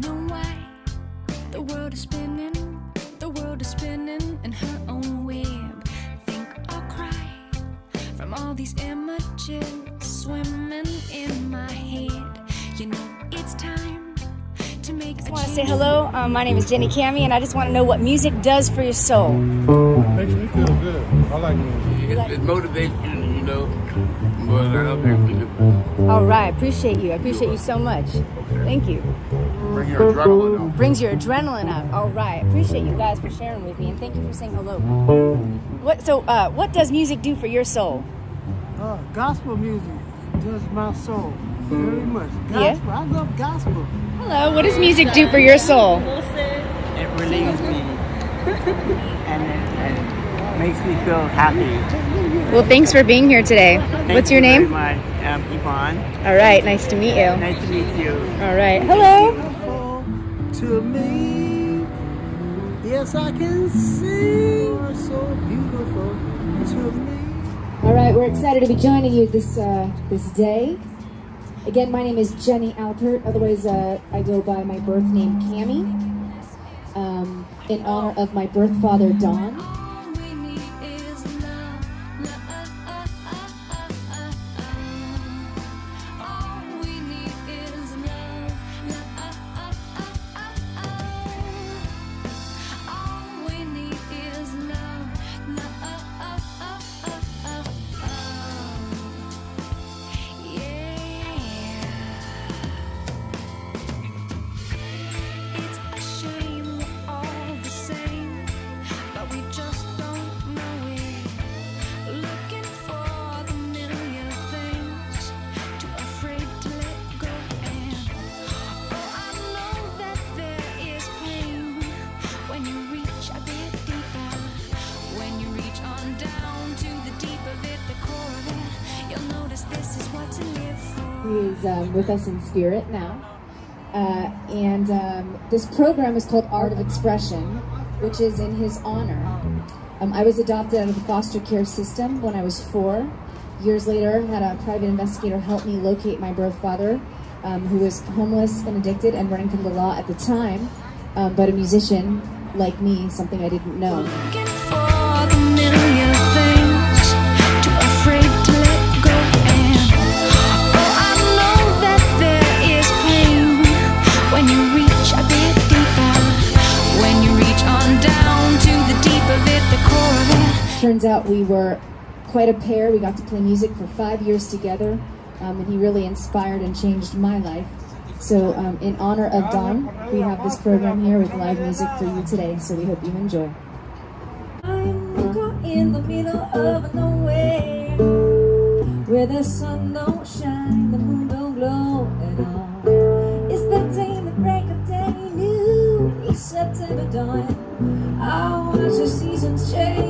know why the world is spinning, the world is spinning in her own web. Think I'll cry from all these images swimming in my head. You know it's time to make I want to say hello. Um, my name is Jenni Cami, and I just want to know what music does for your soul. Makes me feel good. I like music. It, it motivates you, you know, more than other people. All right, appreciate you. I appreciate you so much. Thank you. Bring your adrenaline out. Brings your adrenaline up. All right, appreciate you guys for sharing with me, and thank you for saying hello. What? So, uh, what does music do for your soul? Uh, gospel music does my soul very much. Yeah? Gospel, I love gospel. Hello. What does music do for your soul? It relieves me and it, and makes me feel happy. Well, thanks for being here today. Thank What's your you name? Very much. Um, Yvonne. All right, nice to meet you. Nice to meet you. All right. Hello. To me. Yes, I can see you're so beautiful to me. All right, we're excited to be joining you this uh, this day. Again, my name is Jenni Alpert. Otherwise, uh, I go by my birth name, Cami, um, in honor of my birth father, Don. Is um, with us in spirit now. Uh, and um, this program is called Art of Xpression, which is in his honor. Um, I was adopted out of the foster care system when I was four. Years later, had a private investigator help me locate my birth father, um, who was homeless and addicted and running from the law at the time, um, but a musician like me, something I didn't know. Turns out we were quite a pair. We got to play music for five years together, um, and he really inspired and changed my life. So, um, in honor of Don, we have this program here with live music for you today. So, we hope you enjoy. I'm caught in the middle of nowhere Where the sun don't shine, the moon don't glow at all It's between the break of day, new September dawn I watch the seasons change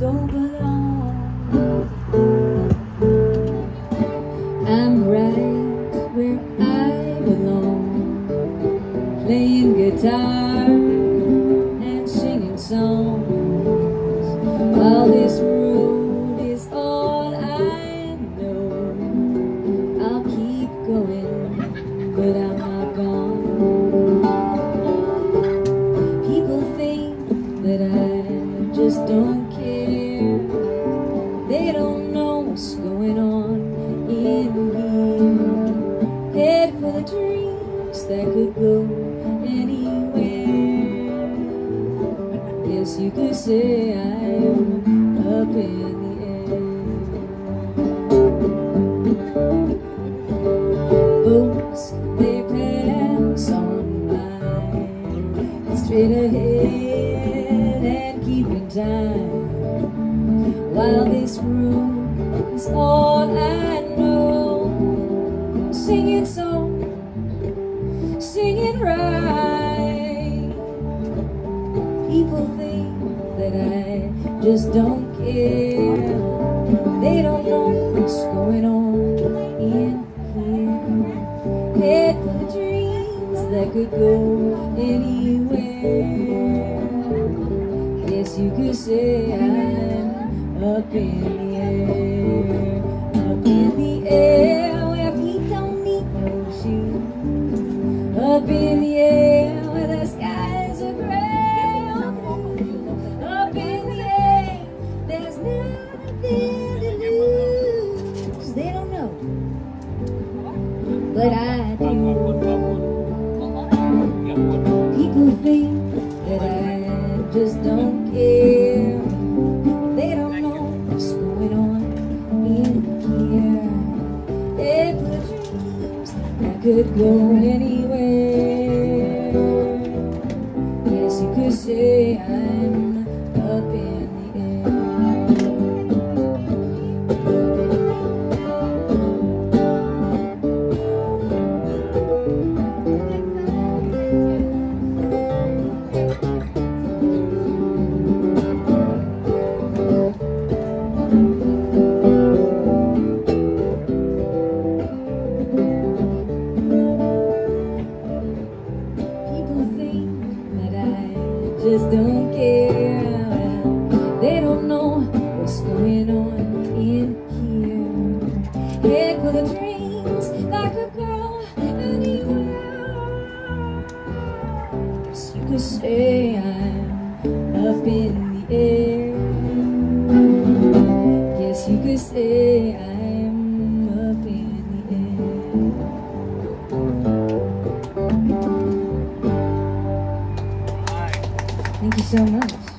don't belong. I'm right where I belong. Playing guitar Of dreams that could go anywhere. I guess you could say I'm up in the air. Folks, they pass on by. Straight ahead and keeping time. While this room is all I know, singing song, just don't care. They don't know what's going on in here. Head of dreams that could go anywhere. Yes, you could say I'm up in but I do. People think that I just don't care. They don't know what's going on in here. If the dreams that could go anywhere. Up in the air. Yes, you could say I'm up in the air. Thank you so much.